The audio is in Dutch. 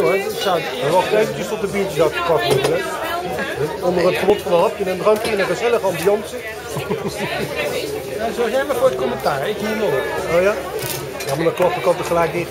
We wacht eventjes tot de biertjes uitgepakt worden. Onder het genot van een hapje en een drankje in een gezellige ambiance. Ja, Zorg jij maar voor het commentaar, ik moet nog. Oh ja? Ja, maar dan klap ik tegelijk dicht.